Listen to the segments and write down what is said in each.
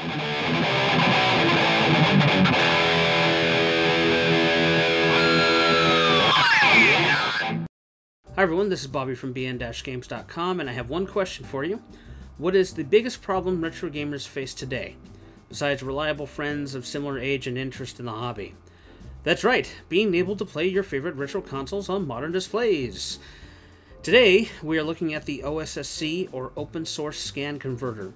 Hi everyone, this is Bobby from bn-games.com and I have one question for you. What is the biggest problem retro gamers face today, besides reliable friends of similar age and interest in the hobby? That's right, being able to play your favorite retro consoles on modern displays. Today, we are looking at the OSSC, or Open Source Scan Converter,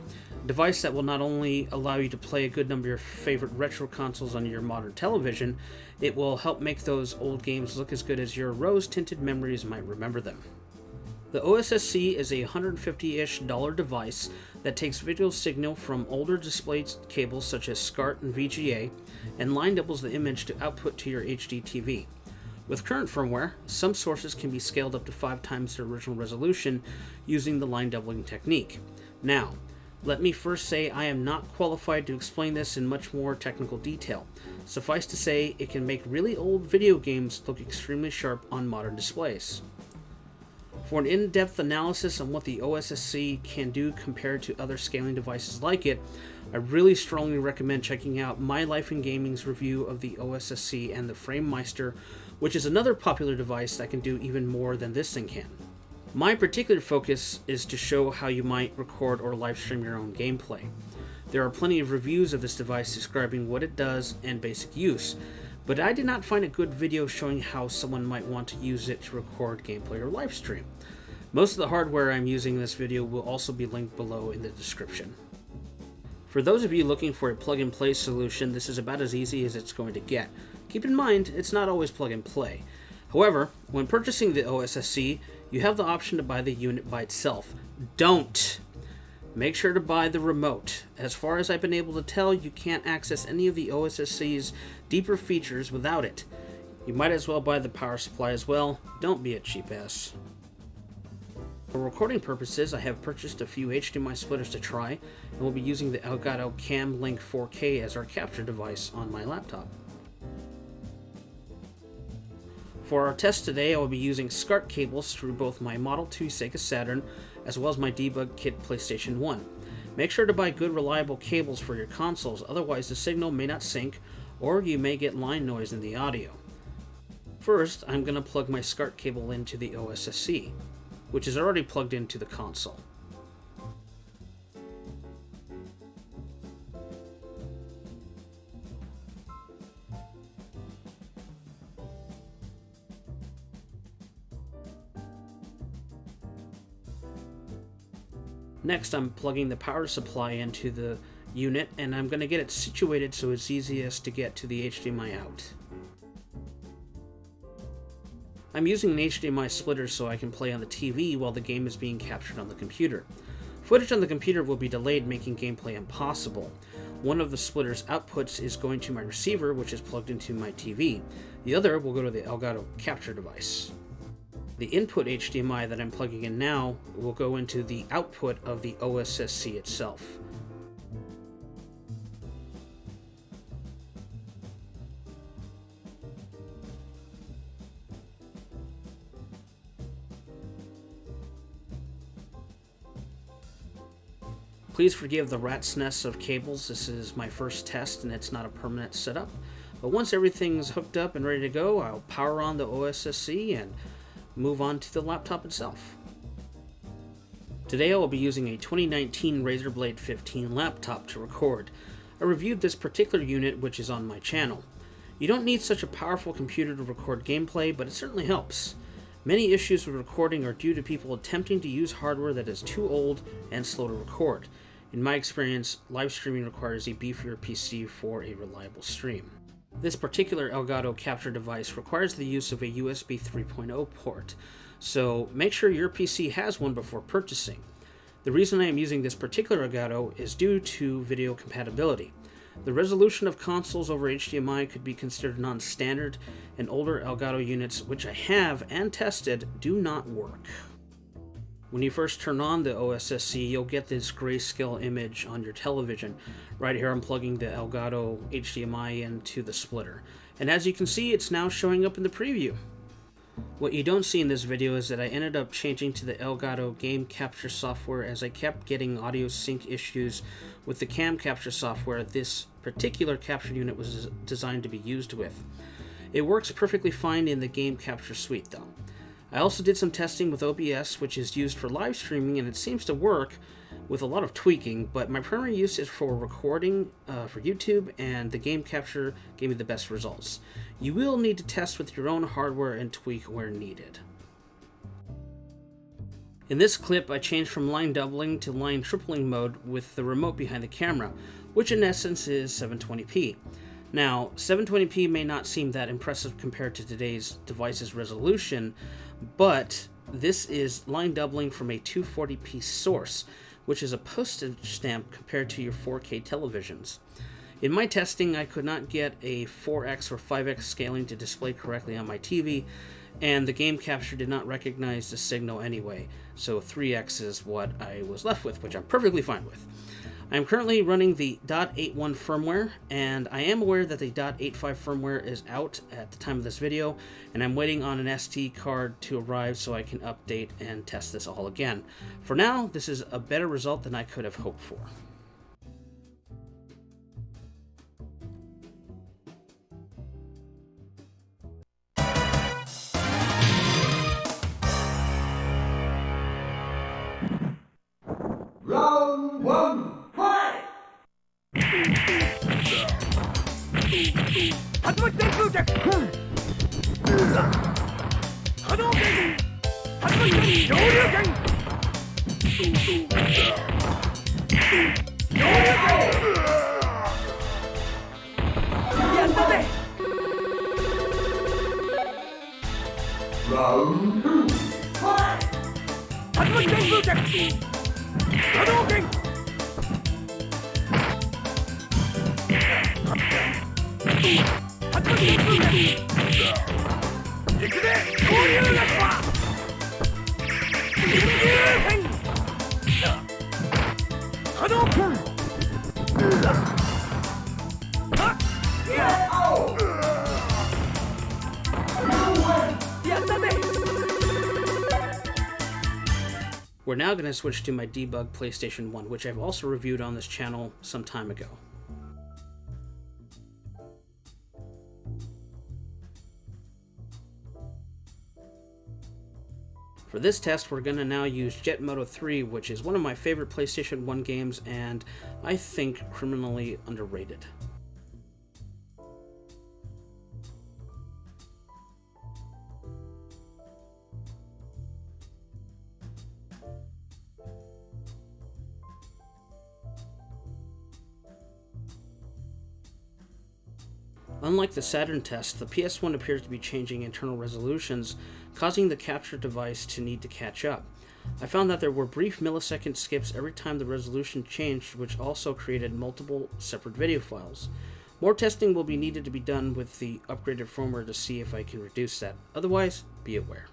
device that will not only allow you to play a good number of your favorite retro consoles on your modern television, it will help make those old games look as good as your rose-tinted memories might remember them. The OSSC is a 150-ish dollar device that takes video signal from older display cables such as SCART and VGA and line doubles the image to output to your HD TV. With current firmware, some sources can be scaled up to 5 times their original resolution using the line doubling technique. Now, let me first say I am not qualified to explain this in much more technical detail. Suffice to say, it can make really old video games look extremely sharp on modern displays. For an in-depth analysis on what the OSSC can do compared to other scaling devices like it, I really strongly recommend checking out My Life in Gaming's review of the OSSC and the FrameMeister, which is another popular device that can do even more than this thing can. My particular focus is to show how you might record or live stream your own gameplay. There are plenty of reviews of this device describing what it does and basic use, but I did not find a good video showing how someone might want to use it to record gameplay or live stream. Most of the hardware I'm using in this video will also be linked below in the description. For those of you looking for a plug-and-play solution, this is about as easy as it's going to get. Keep in mind, it's not always plug and play. However, when purchasing the OSSC, you have the option to buy the unit by itself. Don't! Make sure to buy the remote. As far as I've been able to tell, you can't access any of the OSSC's deeper features without it. You might as well buy the power supply as well. Don't be a cheap ass. For recording purposes, I have purchased a few HDMI splitters to try, and will be using the Elgato Cam Link 4K as our capture device on my laptop. For our test today, I will be using SCART cables through both my Model 2 Sega Saturn as well as my debug kit PlayStation 1. Make sure to buy good reliable cables for your consoles, otherwise the signal may not sync or you may get line noise in the audio. First, I'm going to plug my SCART cable into the OSSC, which is already plugged into the console. Next, I'm plugging the power supply into the unit, and I'm going to get it situated so it's easiest to get to the HDMI out. I'm using an HDMI splitter so I can play on the TV while the game is being captured on the computer. Footage on the computer will be delayed, making gameplay impossible. One of the splitter's outputs is going to my receiver, which is plugged into my TV. The other will go to the Elgato capture device. The input HDMI that I'm plugging in now will go into the output of the OSSC itself. Please forgive the rat's nest of cables. This is my first test and it's not a permanent setup. But once everything's hooked up and ready to go, I'll power on the OSSC and move on to the laptop itself. Today I will be using a 2019 Razer Blade 15 laptop to record. I reviewed this particular unit which is on my channel. You don't need such a powerful computer to record gameplay, but it certainly helps. Many issues with recording are due to people attempting to use hardware that is too old and slow to record. In my experience, live streaming requires a beefier PC for a reliable stream. This particular Elgato capture device requires the use of a USB 3.0 port, so make sure your PC has one before purchasing. The reason I am using this particular Elgato is due to video compatibility. The resolution of consoles over HDMI could be considered non-standard, and older Elgato units, which I have and tested, do not work. When you first turn on the OSSC, you'll get this grayscale image on your television. Right here I'm plugging the Elgato HDMI into the splitter. And as you can see, it's now showing up in the preview. What you don't see in this video is that I ended up changing to the Elgato game capture software as I kept getting audio sync issues with the cam capture software this particular capture unit was designed to be used with. It works perfectly fine in the game capture suite though. I also did some testing with OBS, which is used for live streaming, and it seems to work with a lot of tweaking, but my primary use is for recording uh, for YouTube, and the game capture gave me the best results. You will need to test with your own hardware and tweak where needed. In this clip, I changed from line doubling to line tripling mode with the remote behind the camera, which in essence is 720p. Now, 720p may not seem that impressive compared to today's device's resolution, but this is line doubling from a 240p source, which is a postage stamp compared to your 4K televisions. In my testing, I could not get a 4x or 5x scaling to display correctly on my TV, and the game capture did not recognize the signal anyway, so 3x is what I was left with, which I'm perfectly fine with. I'm currently running the .81 firmware, and I am aware that the .85 firmware is out at the time of this video, and I'm waiting on an SD card to arrive so I can update and test this all again. For now, this is a better result than I could have hoped for. Round one. 発動電ったぜラウ We're now going to switch to my debug PlayStation 1, which I've also reviewed on this channel some time ago. For this test, we're going to now use Jet Moto 3, which is one of my favorite PlayStation 1 games and I think criminally underrated. Unlike the Saturn test, the PS1 appears to be changing internal resolutions, causing the capture device to need to catch up. I found that there were brief millisecond skips every time the resolution changed, which also created multiple separate video files. More testing will be needed to be done with the upgraded firmware to see if I can reduce that. Otherwise, be aware.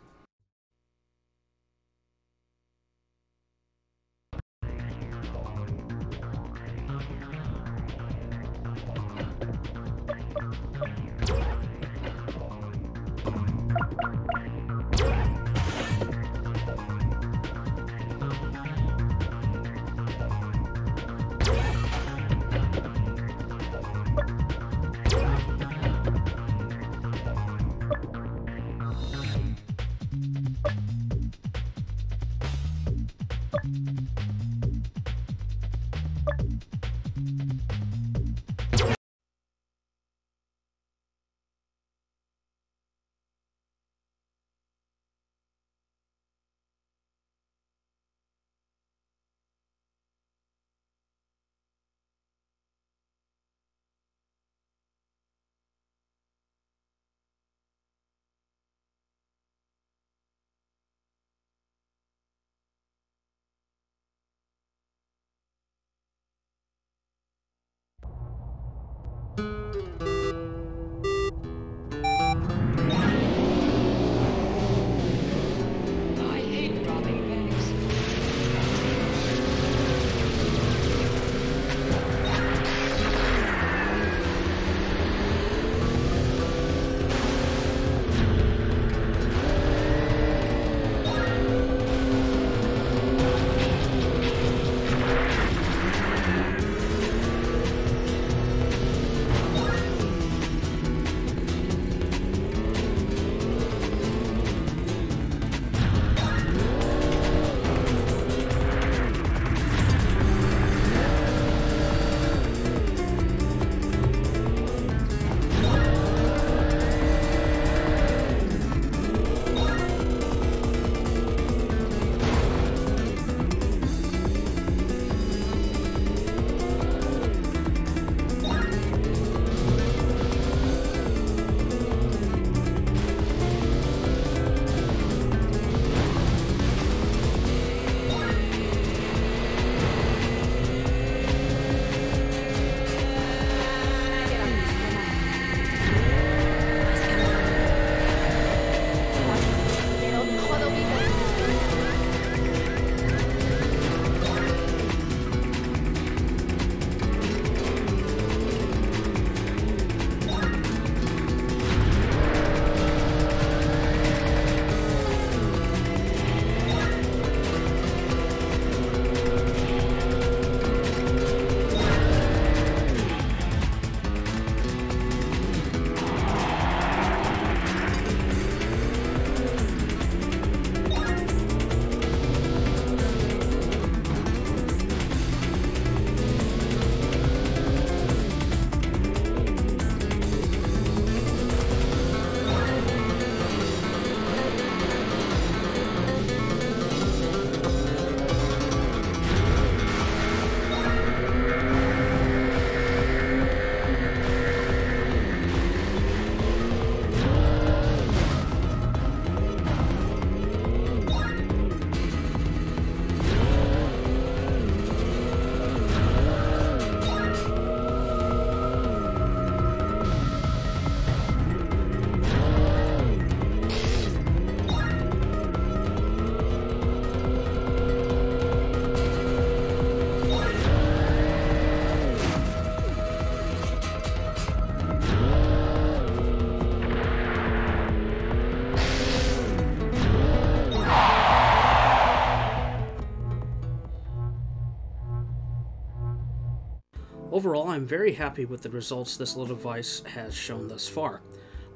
Overall, I'm very happy with the results this little device has shown thus far.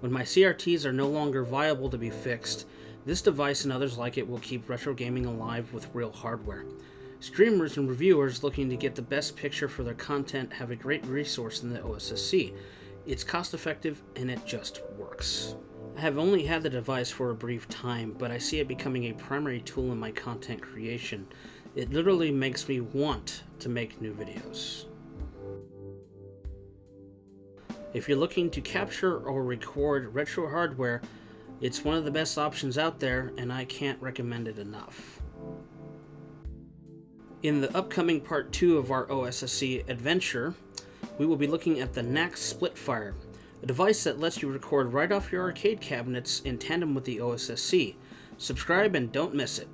When my CRTs are no longer viable to be fixed, this device and others like it will keep retro gaming alive with real hardware. Streamers and reviewers looking to get the best picture for their content have a great resource in the OSSC. It's cost effective and it just works. I have only had the device for a brief time, but I see it becoming a primary tool in my content creation. It literally makes me want to make new videos. If you're looking to capture or record retro hardware, it's one of the best options out there, and I can't recommend it enough. In the upcoming part 2 of our OSSC adventure, we will be looking at the NAX Splitfire, a device that lets you record right off your arcade cabinets in tandem with the OSSC. Subscribe and don't miss it.